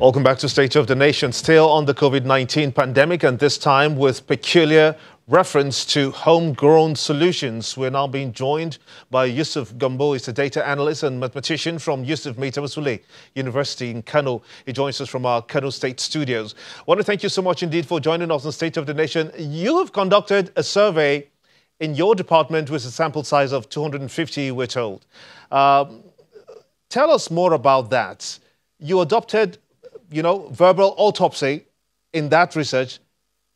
Welcome back to State of the Nation. Still on the COVID 19 pandemic, and this time with peculiar reference to homegrown solutions. We're now being joined by Yusuf Gambo. He's a data analyst and mathematician from Yusuf Maitama University in Kano. He joins us from our Kano State studios. I want to thank you so much indeed for joining us on State of the Nation. You have conducted a survey in your department with a sample size of 250, we're told. Um, tell us more about that. You adopted you know, verbal autopsy in that research.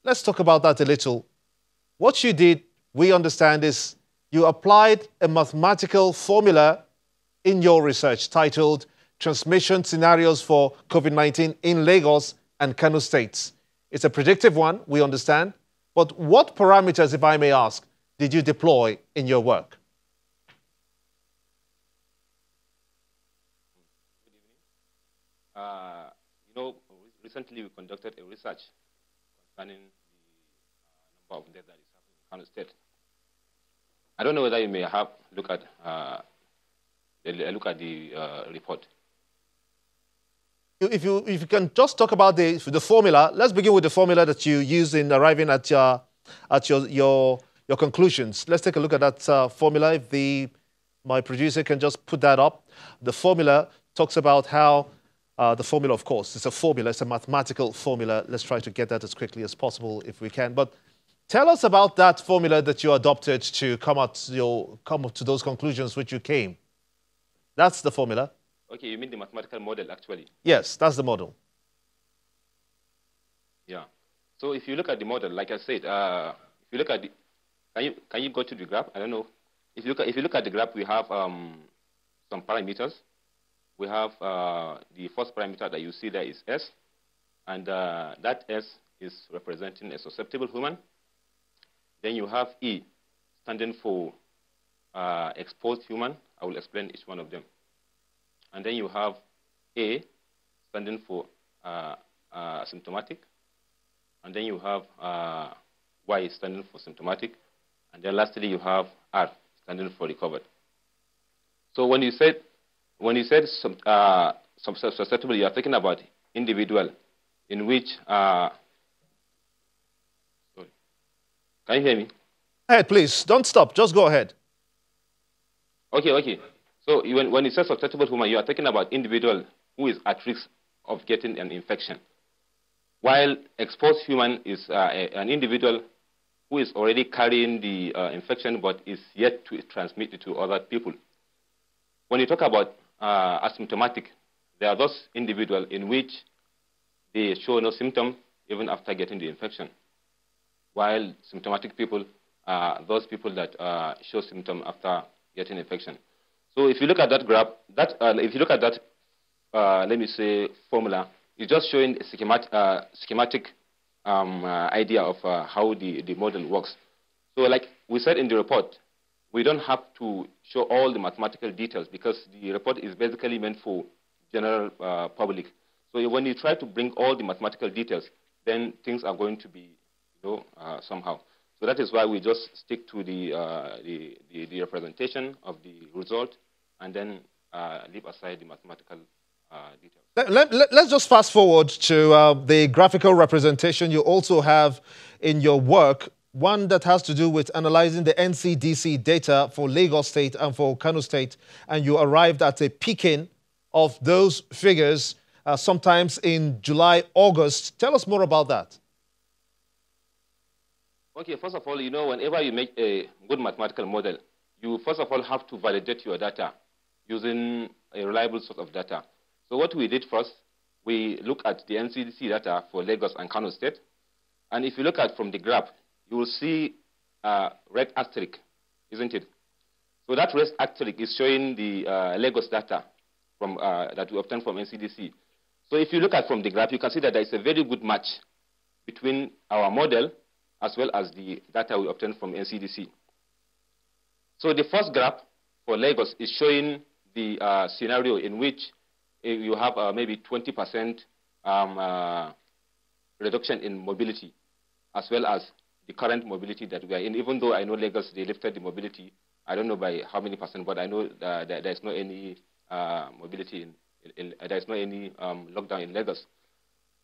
Let's talk about that a little. What you did, we understand, is you applied a mathematical formula in your research titled Transmission Scenarios for COVID-19 in Lagos and Kano States. It's a predictive one, we understand. But what parameters, if I may ask, did you deploy in your work? Recently we conducted a research concerning the uh, number of deaths that is happening in Kano State. I don't know whether you may have look at uh, look at the uh, report. If you if you can just talk about the the formula, let's begin with the formula that you use in arriving at your at your your your conclusions. Let's take a look at that uh, formula. If the my producer can just put that up, the formula talks about how uh, the formula, of course, it's a formula, it's a mathematical formula. Let's try to get that as quickly as possible if we can. But tell us about that formula that you adopted to come, out your, come to those conclusions which you came. That's the formula. Okay, you mean the mathematical model, actually? Yes, that's the model. Yeah. So if you look at the model, like I said, uh, if you look at the, can you, can you go to the graph? I don't know. If you look at, if you look at the graph, we have um, some parameters we have uh, the first parameter that you see there is S, and uh, that S is representing a susceptible human. Then you have E, standing for uh, exposed human. I will explain each one of them. And then you have A, standing for uh, uh, symptomatic. And then you have uh, Y, standing for symptomatic. And then lastly, you have R, standing for recovered. So when you said when you said some, uh, some susceptible, you are talking about individual in which. Uh, sorry. Can you hear me? Ahead, please. Don't stop. Just go ahead. Okay, okay. So when, when you say susceptible human, you are talking about individual who is at risk of getting an infection. While exposed human is uh, a, an individual who is already carrying the uh, infection but is yet to transmit it to other people. When you talk about uh, asymptomatic. There are those individuals in which they show no symptom even after getting the infection, while symptomatic people are those people that uh, show symptom after getting infection. So if you look at that graph, that uh, if you look at that, uh, let me say formula, it's just showing a schematic, uh, schematic um, uh, idea of how the, the model works. So like we said in the report, we don't have to show all the mathematical details because the report is basically meant for general uh, public. So when you try to bring all the mathematical details, then things are going to be, you know, uh, somehow. So that is why we just stick to the, uh, the, the, the, representation of the result and then uh, leave aside the mathematical uh, details. Let, us let, just fast forward to uh, the graphical representation you also have in your work one that has to do with analyzing the NCDC data for Lagos State and for Kano State, and you arrived at a peaking of those figures uh, sometimes in July, August. Tell us more about that. Okay, first of all, you know, whenever you make a good mathematical model, you first of all have to validate your data using a reliable source of data. So what we did first, we look at the NCDC data for Lagos and Kano State. And if you look at from the graph, you will see a red asterisk, isn't it? So that red asterisk is showing the uh, Lagos data from, uh, that we obtained from NCDC. So if you look at from the graph, you can see that there is a very good match between our model as well as the data we obtained from NCDC. So the first graph for Lagos is showing the uh, scenario in which uh, you have uh, maybe 20% um, uh, reduction in mobility, as well as the current mobility that we are in. Even though I know Lagos, they lifted the mobility, I don't know by how many percent, but I know that there's no any uh, mobility in, in, there is no any um, lockdown in Lagos.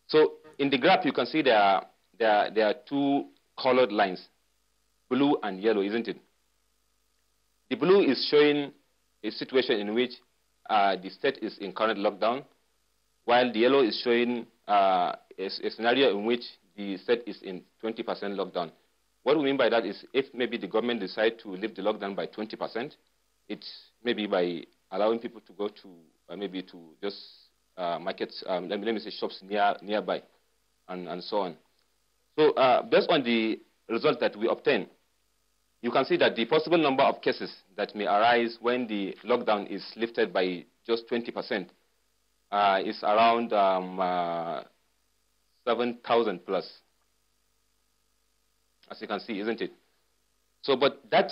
So in the graph, you can see there are, there are, there are two colored lines, blue and yellow, isn't it? The blue is showing a situation in which uh, the state is in current lockdown, while the yellow is showing uh, a, a, scenario in which the state is in 20% lockdown. What we mean by that is if maybe the government decide to lift the lockdown by 20%, it's maybe by allowing people to go to uh, maybe to just uh, markets, um, let, me, let me say shops near, nearby, and, and so on. So uh, based on the result that we obtain, you can see that the possible number of cases that may arise when the lockdown is lifted by just 20% uh, is around um, uh, 7,000 plus, as you can see, isn't it? So, but that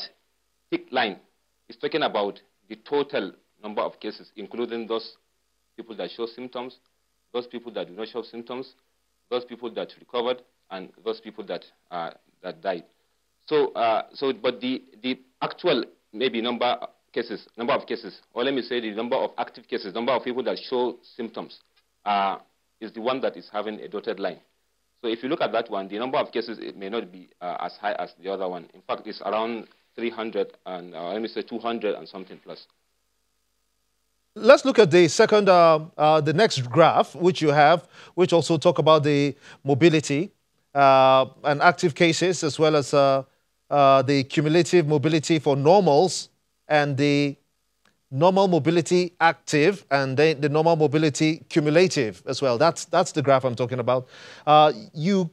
thick line is talking about the total number of cases, including those people that show symptoms, those people that do not show symptoms, those people that recovered, and those people that uh, that died. So, uh, so, but the the actual maybe number cases, number of cases, or let me say the number of active cases, number of people that show symptoms, uh, is the one that is having a dotted line. So if you look at that one, the number of cases it may not be uh, as high as the other one. In fact, it's around 300 and uh, let me say 200 and something plus. Let's look at the second, uh, uh, the next graph, which you have, which also talk about the mobility uh, and active cases, as well as uh, the cumulative mobility for normals and the normal mobility active and then the normal mobility cumulative as well. That's, that's the graph I'm talking about. Uh, you,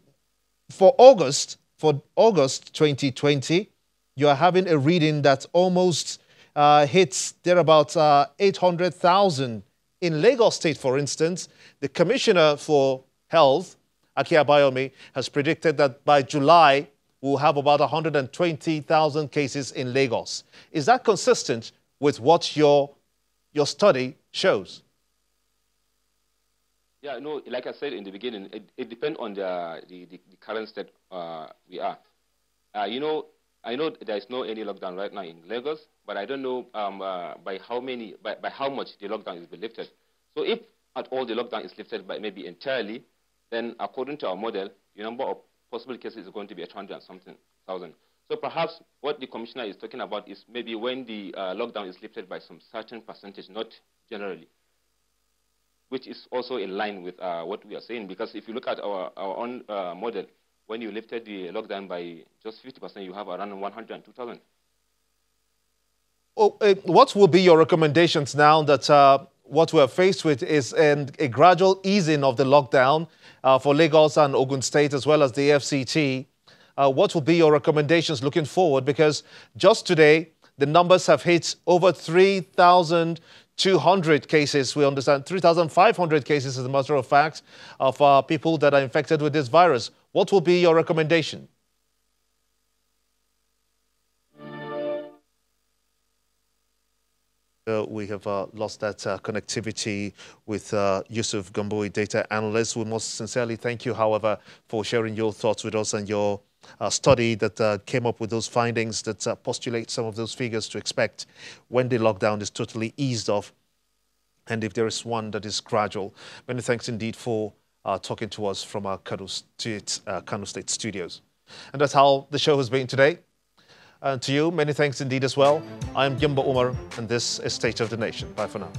for August, for August 2020, you are having a reading that almost uh, hits there about uh, 800,000 in Lagos State, for instance. The Commissioner for Health, Akin Abayomi, has predicted that by July, we'll have about 120,000 cases in Lagos. Is that consistent with what your, your study shows? Yeah, no, like I said in the beginning, it, it depends on the, the, the, current state uh, we are. Uh, you know, I know there is no any lockdown right now in Lagos, but I don't know um, uh, by how many, by, by how much the lockdown is lifted. So if at all the lockdown is lifted by maybe entirely, then according to our model, the number of possible cases is going to be 800 something thousand. So perhaps what the commissioner is talking about is maybe when the uh, lockdown is lifted by some certain percentage, not generally, which is also in line with uh, what we are saying. Because if you look at our, our own uh, model, when you lifted the lockdown by just 50%, you have around 102,000. Oh, uh, what will be your recommendations now that uh, what we're faced with is an, a gradual easing of the lockdown uh, for Lagos and Ogun State as well as the FCT? Uh, what will be your recommendations looking forward? Because just today, the numbers have hit over 3,200 cases. We understand 3,500 cases, as a matter of fact, of uh, people that are infected with this virus. What will be your recommendation? Uh, we have uh, lost that uh, connectivity with uh, Yusuf Gambo, data analyst. We most sincerely thank you, however, for sharing your thoughts with us and your study that uh, came up with those findings that uh, postulate some of those figures to expect when the lockdown is totally eased off and if there is one that is gradual. Many thanks indeed for uh, talking to us from our Kano State, uh, Kano State studios. And that's how the show has been today. And to you, many thanks indeed as well. I'm Gimba Umar, and this is State of the Nation. Bye for now.